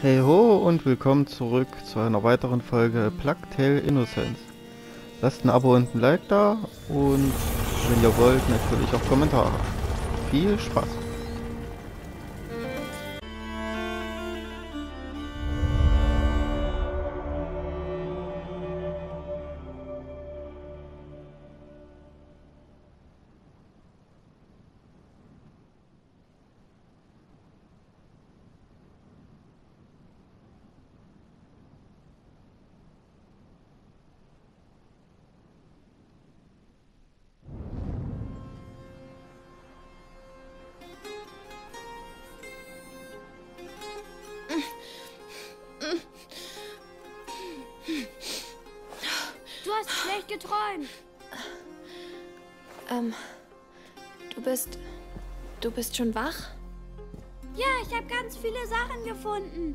Hey ho und willkommen zurück zu einer weiteren Folge Plague Tale Innocence. Lasst ein Abo und ein Like da und wenn ihr wollt natürlich auch Kommentare. Viel Spaß! Hast schlecht geträumt. Ähm, du bist. Du bist schon wach? Ja, ich habe ganz viele Sachen gefunden.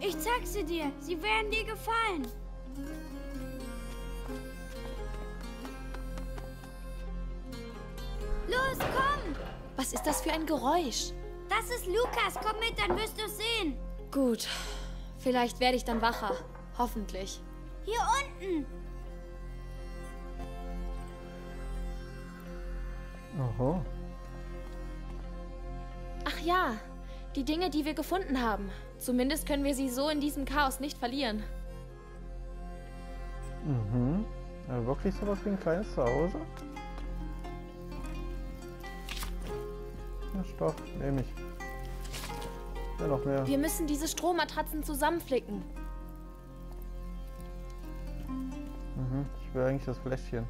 Ich zeig sie dir. Sie werden dir gefallen. Los, komm! Was ist das für ein Geräusch? Das ist Lukas. Komm mit, dann wirst du sehen. Gut. Vielleicht werde ich dann wacher. Hoffentlich. Hier unten. Oho. Ach ja, die Dinge, die wir gefunden haben. Zumindest können wir sie so in diesem Chaos nicht verlieren. Mhm. Ja, wirklich sowas wie ein kleines Zuhause? Ja, Stoff, nehme ich. Ja, noch mehr. Wir müssen diese Strohmatratzen zusammenflicken. Mhm. Ich will eigentlich das Fläschchen.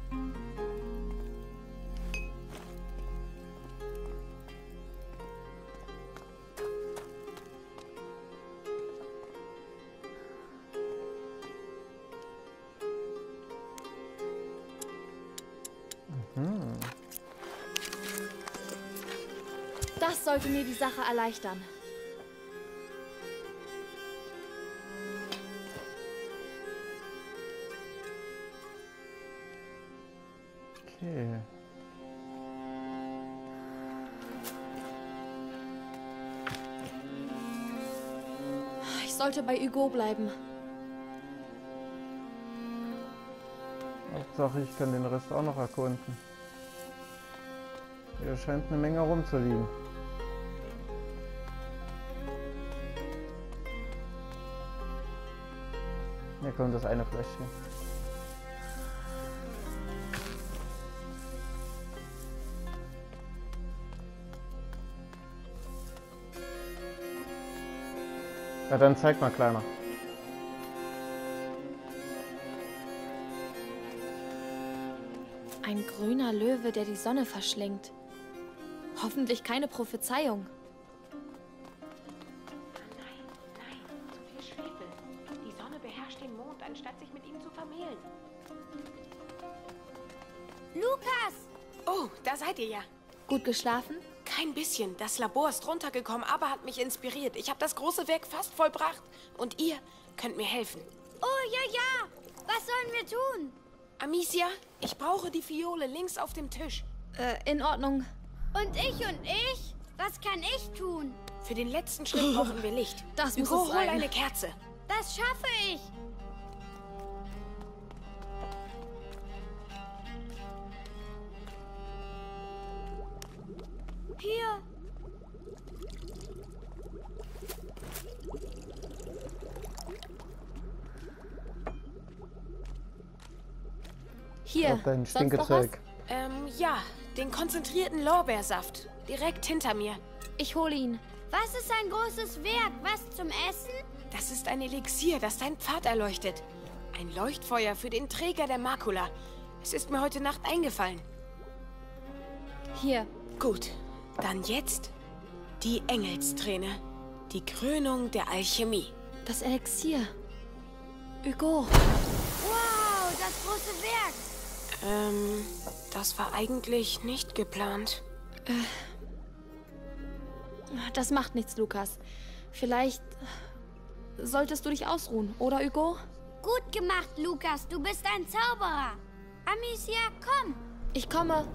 Das sollte mir die Sache erleichtern. Okay. Ich sollte bei Hugo bleiben. Hauptsache, ich kann den Rest auch noch erkunden. Hier scheint eine Menge rumzuliegen. Hier kommt das eine Fläschchen. Ja, dann zeig mal, Kleiner. Ein grüner Löwe, der die Sonne verschlingt. Hoffentlich keine Prophezeiung. Da seid ihr ja. Gut geschlafen? Kein bisschen. Das Labor ist runtergekommen, aber hat mich inspiriert. Ich habe das große Werk fast vollbracht. Und ihr könnt mir helfen. Oh, ja, ja. Was sollen wir tun? Amicia, ich brauche die Fiole links auf dem Tisch. Äh, in Ordnung. Und ich und ich? Was kann ich tun? Für den letzten Schritt brauchen wir Licht. Das muss Hugo, es hol sein. eine Kerze. Das schaffe ich. Hier. Hier. Dein? Stinkezeug. Ähm, ja, den konzentrierten Lorbeersaft. Direkt hinter mir. Ich hole ihn. Was ist ein großes Werk? Was zum Essen? Das ist ein Elixier, das deinen Pfad erleuchtet. Ein Leuchtfeuer für den Träger der Makula. Es ist mir heute Nacht eingefallen. Hier. Gut, dann jetzt die Engelsträne. Die Krönung der Alchemie. Das Elixier. Hugo. Wow, das große Werk. Ähm, das war eigentlich nicht geplant. Das macht nichts, Lukas. Vielleicht solltest du dich ausruhen, oder Hugo? Gut gemacht, Lukas. Du bist ein Zauberer. Amicia, komm. Ich komme.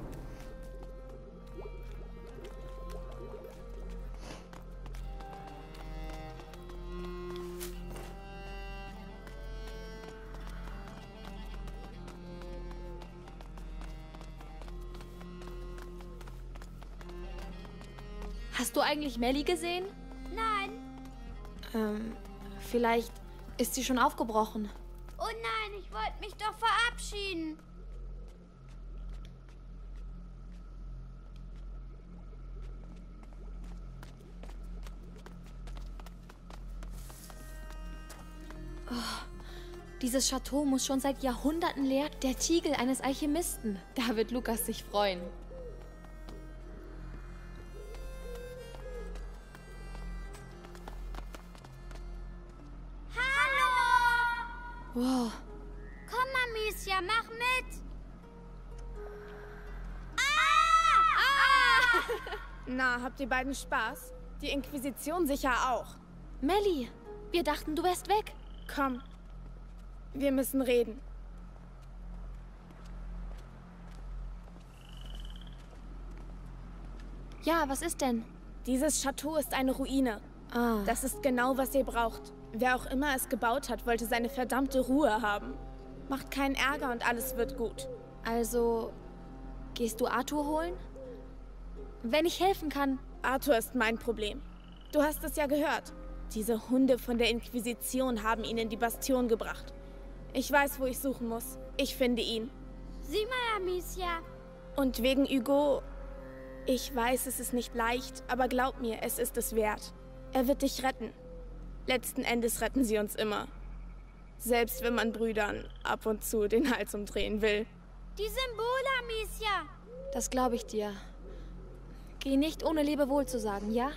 Eigentlich Melly gesehen? Nein. Ähm, vielleicht ist sie schon aufgebrochen. Oh nein, ich wollte mich doch verabschieden. Dieses Chateau muss schon seit Jahrhunderten leer. Der Tiegel eines Alchemisten. Da wird Lukas sich freuen. Wow. Komm, Amicia, mach mit. Na, habt ihr beiden Spaß? Die Inquisition sicher auch. Melly, wir dachten, du wärst weg. Komm. Wir müssen reden. Ja, was ist denn? Dieses Chateau ist eine Ruine. Ah, Das ist genau, was ihr braucht. Wer auch immer es gebaut hat, wollte seine verdammte Ruhe haben. Macht keinen Ärger und alles wird gut. also gehst du Arthur holen? Wenn ich helfen kann. Arthur ist mein Problem. Du hast es ja gehört. Diese Hunde von der Inquisition haben ihn in die Bastion gebracht. Ich weiß, wo ich suchen muss. Ich finde ihn. Sieh mal, Amicia. Und wegen Hugo. Ich weiß, es ist nicht leicht, aber glaub mir, es ist es wert. Er wird dich retten. Letzten Endes retten sie uns immer. Selbst wenn man Brüdern ab und zu den Hals umdrehen will. Die Symbole, Amicia. Das glaube ich dir. Geh nicht ohne Lebewohl zu sagen, ja?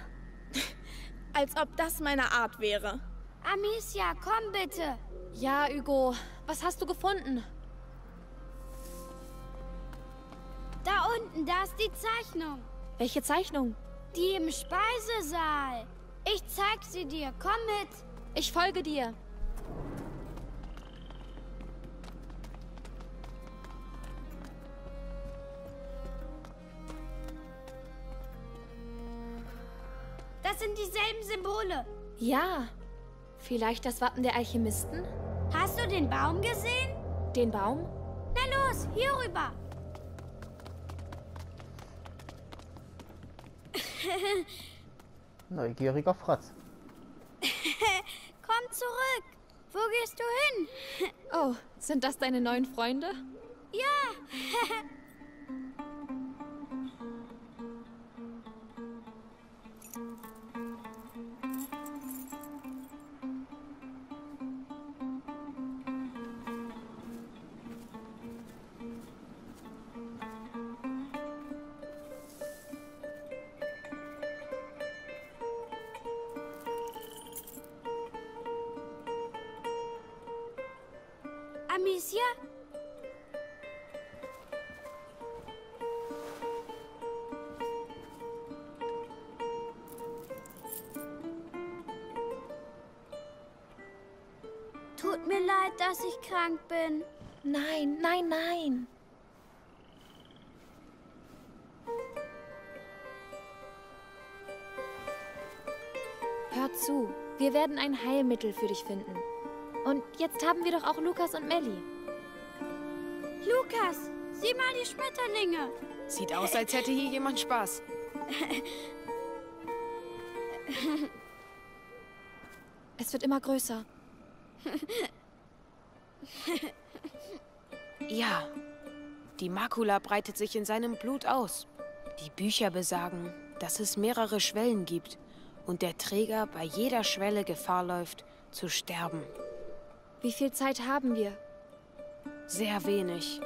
Als ob das meine Art wäre. Amicia, komm bitte. Ja, Hugo. Was hast du gefunden? Da unten, da ist die Zeichnung. Welche Zeichnung? Die im Speisesaal. Ich zeig sie dir. Komm mit. Ich folge dir. Das sind dieselben Symbole. Ja. Vielleicht das Wappen der Alchemisten? Hast du den Baum gesehen? Den Baum? Na los, hier rüber. Neugieriger Fratz. Komm zurück. Wo gehst du hin? Oh, sind das deine neuen Freunde? Ja. Amicia? Tut mir leid, dass ich krank bin. Nein, nein, nein. Hör zu, wir werden ein Heilmittel für dich finden. Und jetzt haben wir doch auch Lukas und Melly. Lukas, sieh mal die Schmetterlinge. Sieht aus, als hätte hier jemand Spaß. Es wird immer größer. Ja, die Makula breitet sich in seinem Blut aus. Die Bücher besagen, dass es mehrere Schwellen gibt und der Träger bei jeder Schwelle Gefahr läuft, zu sterben. Wie viel Zeit haben wir? Sehr wenig.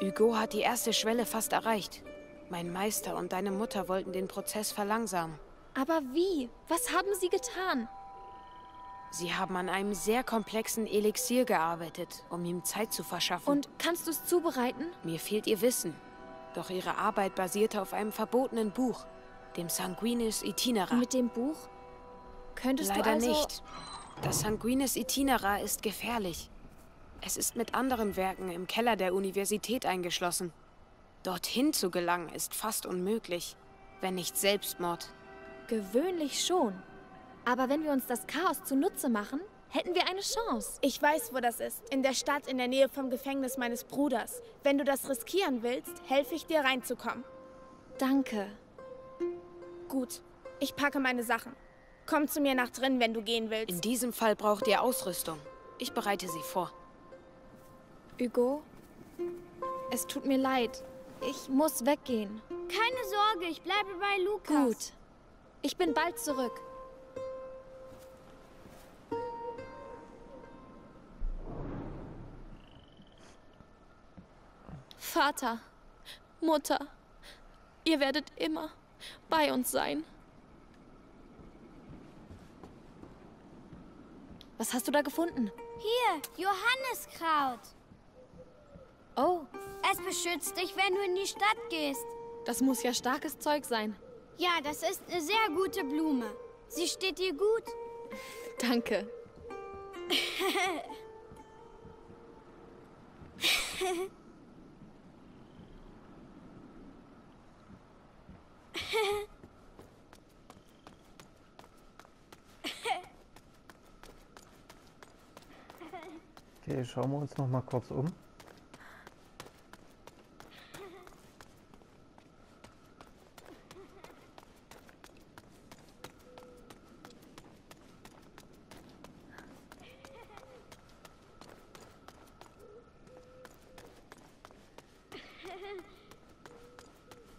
Hugo hat die erste Schwelle fast erreicht. Mein Meister und deine Mutter wollten den Prozess verlangsamen. Aber wie? Was haben sie getan? Sie haben an einem sehr komplexen Elixier gearbeitet, um ihm Zeit zu verschaffen. Und kannst du es zubereiten? Mir fehlt ihr Wissen. Doch ihre Arbeit basierte auf einem verbotenen Buch, dem Sanguinis Itinera. Mit dem Buch? Könntest Leider du also... nicht. Das Sanguinis Itinera ist gefährlich. Es ist mit anderen Werken im Keller der Universität eingeschlossen. Dorthin zu gelangen ist fast unmöglich, wenn nicht Selbstmord. Gewöhnlich schon. Aber wenn wir uns das Chaos zunutze machen, hätten wir eine Chance. Ich weiß, wo das ist. In der Stadt in der Nähe vom Gefängnis meines Bruders. Wenn du das riskieren willst, helfe ich dir reinzukommen. Danke. Gut. Ich packe meine Sachen. Komm zu mir nach drin, wenn du gehen willst. In diesem Fall braucht ihr Ausrüstung. Ich bereite sie vor. Hugo, es tut mir leid. Ich muss weggehen. Keine Sorge, ich bleibe bei Lukas. Gut. Ich bin bald zurück. Vater, Mutter, ihr werdet immer bei uns sein. Was hast du da gefunden? Hier, Johanniskraut. Oh, Es beschützt dich, wenn du in die Stadt gehst. das muss ja starkes Zeug sein. Ja, das ist eine sehr gute Blume. Sie steht dir gut. Danke. Okay, schauen wir uns noch mal kurz um.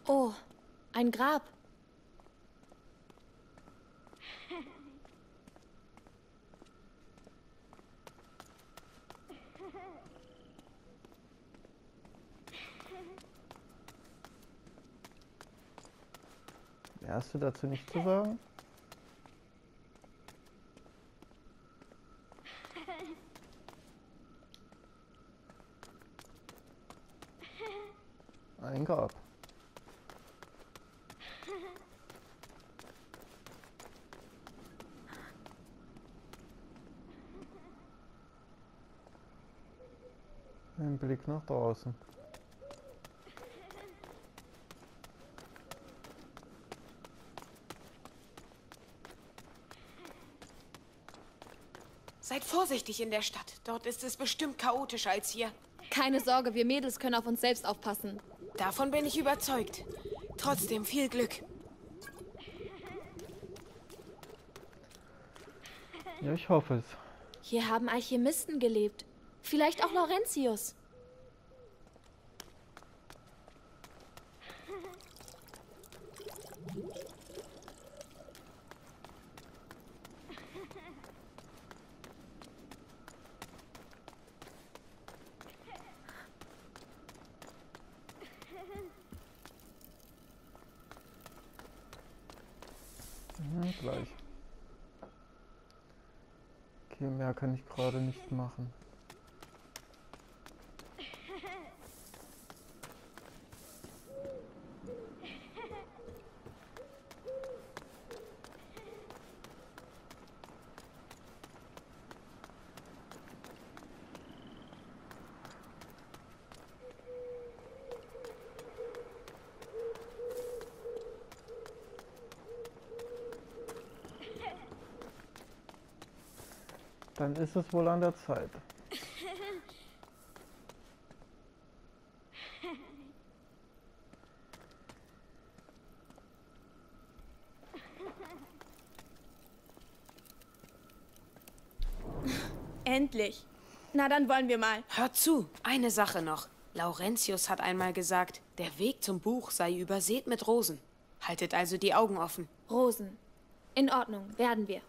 Oh, ein Grab. Hast du dazu nicht zu sagen? Ein Grab. Ein Blick nach draußen. Seid vorsichtig in der Stadt. Dort ist es bestimmt chaotischer als hier. Keine Sorge, wir Mädels können auf uns selbst aufpassen. Davon bin ich überzeugt. Trotzdem viel Glück. Ja, ich hoffe es. Hier haben Alchemisten gelebt. Vielleicht auch Laurentius. Gleich. Okay, mehr kann ich gerade nicht machen. Dann ist es wohl an der Zeit. Endlich. Na, dann wollen wir mal. Hört zu, eine Sache noch. Laurentius hat einmal gesagt, der Weg zum Buch sei übersät mit Rosen. Haltet also die Augen offen. Rosen. In Ordnung, werden wir.